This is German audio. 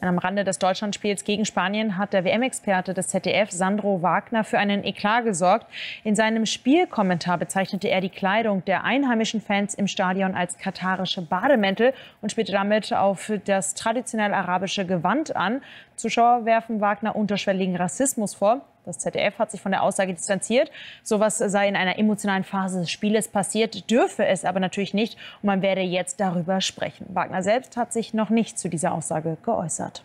Am Rande des Deutschlandspiels gegen Spanien hat der WM-Experte des ZDF, Sandro Wagner, für einen Eklat gesorgt. In seinem Spielkommentar bezeichnete er die Kleidung der einheimischen Fans im Stadion als katarische Bademäntel und spielte damit auf das traditionell arabische Gewand an. Zuschauer werfen Wagner unterschwelligen Rassismus vor. Das ZDF hat sich von der Aussage distanziert. Sowas sei in einer emotionalen Phase des Spieles passiert, dürfe es aber natürlich nicht. Und man werde jetzt darüber sprechen. Wagner selbst hat sich noch nicht zu dieser Aussage geäußert.